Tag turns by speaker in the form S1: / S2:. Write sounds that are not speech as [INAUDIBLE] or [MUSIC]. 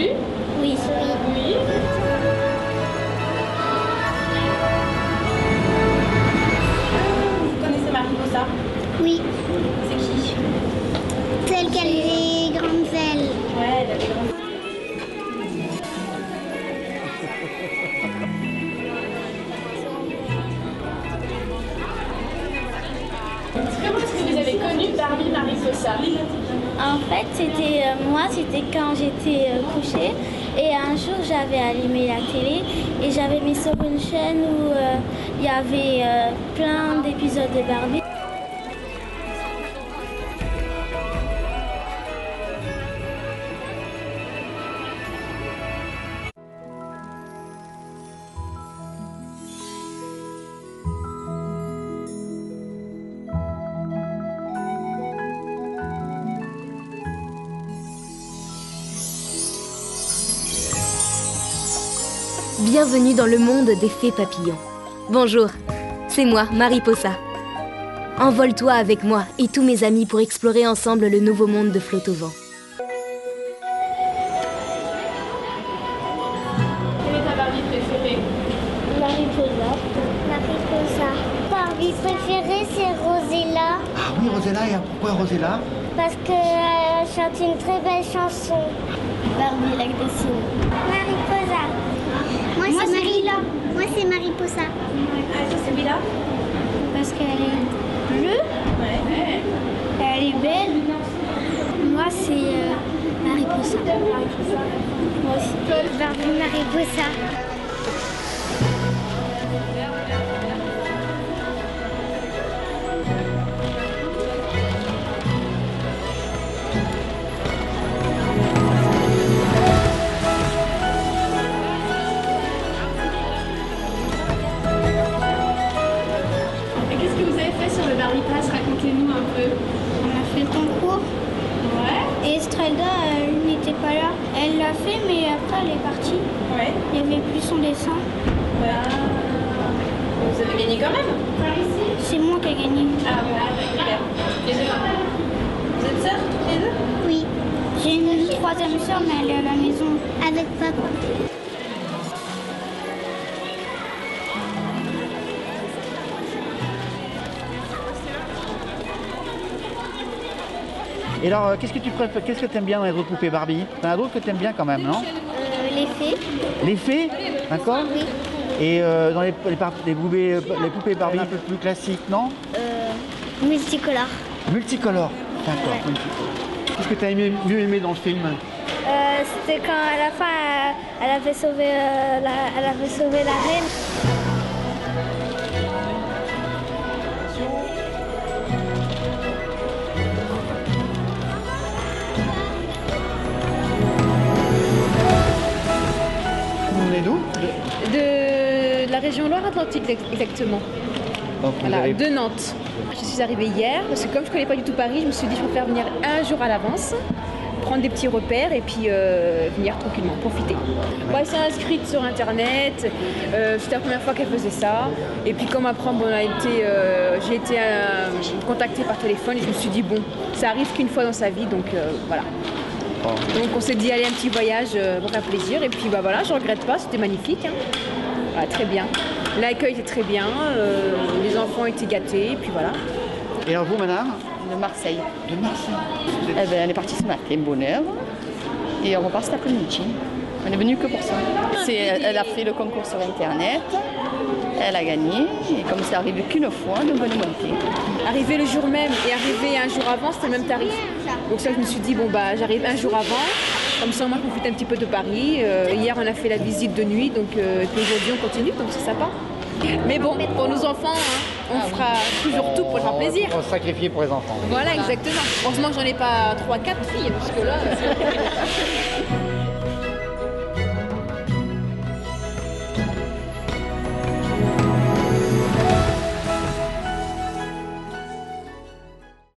S1: a
S2: En fait, c'était euh, moi, c'était quand j'étais euh, couchée. Et un jour, j'avais allumé la télé et j'avais mis sur une chaîne où euh, il y avait plein d'épisodes de Barbie.
S3: Bienvenue dans le monde des fées papillons. Bonjour, c'est moi, Mariposa. Envole-toi avec moi et tous mes amis pour explorer ensemble le nouveau monde de Flotte au vent.
S1: Quelle est ta Barbie préférée?
S2: Mariposa. Mariposa. Barbie préférée, c'est Rosella.
S4: Ah oui, Rosella, et pourquoi Rosella?
S2: Parce qu'elle chante une très belle chanson. Barbie la dessine. Mariposa. Moi, c'est Marila. Moi, c'est Mariposa.
S1: Ah, c'est celui-là
S2: Parce qu'elle est bleue,
S1: Ouais.
S2: elle est belle. Moi, c'est euh, Mariposa. Moi aussi. Barbie Mariposa. Elle l'a fait, mais après, elle est partie.
S1: Ouais.
S2: Il n'y avait plus son dessin.
S1: Ah. Vous avez gagné quand même
S2: C'est moi qui ai gagné.
S1: Ah ouais, deux. Vous êtes sœurs toutes les deux?
S2: Oui. J'ai une troisième soeur, mais elle est à la maison. Avec papa.
S4: Et alors, euh, qu'est-ce que tu préfères Qu'est-ce que tu aimes bien dans les autres poupées Barbie? T'en as d'autres que tu aimes bien quand même, non?
S2: Euh, les fées.
S4: Les fées? D'accord?
S2: Oui.
S4: Et euh, dans les, les, poupées, les poupées Barbie un peu plus classiques, non?
S2: Euh, multicolores.
S4: Multicolores. D'accord. Qu'est-ce que tu as aimé- mieux aimé dans le film?
S2: C'était quand à la fin, elle, elle avait sauvé, la, elle avait sauvé la reine.
S5: Région Loire-Atlantique exactement.
S4: Donc,
S5: Voilà,
S4: avez-
S5: de Nantes. Je suis arrivée hier parce que comme je connais pas du tout Paris, je me suis dit je préfère venir un jour à l'avance, prendre des petits repères et puis euh, venir tranquillement, profiter. Bah, elle s'est inscrite sur internet, euh, c'était la première fois qu'elle faisait ça. Et puis comme après bon, on a été, euh, j'ai été contactée par téléphone et je me suis dit bon, ça arrive qu'une fois dans sa vie donc voilà.
S4: Bon.
S5: Donc on s'est dit aller un petit voyage pour faire plaisir et puis bah voilà, je regrette pas, c'était magnifique. hein. Voilà, très bien. L'accueil était très bien, euh, les enfants étaient gâtés et puis voilà.
S4: Et alors vous, madame
S6: de Marseille.
S4: De Marseille. Êtes-
S6: Eh ben, elle est partie ce matin, bonne heure. Et on repart cet après-midi. On est venu que pour ça. C'est- elle a fait le concours sur Internet. Elle a gagné. Et comme c'est arrivé qu'une fois, donc on est monté.
S5: Arriver le jour même et arriver un jour avant, c'était le même tarif. Donc ça, je me suis dit, bon bah j'arrive un jour avant, comme ça moi je profite un petit peu de Paris. Euh, hier on a fait la visite de nuit, donc euh, aujourd'hui on continue, donc c'est sympa. Mais bon, pour nos enfants, hein, on fera toujours tout pour leur faire plaisir.
S4: On va se sacrifier pour les enfants.
S5: Voilà, exactement. Heureusement que j'en ai pas 3-4 filles, parce que là... [LAUGHS]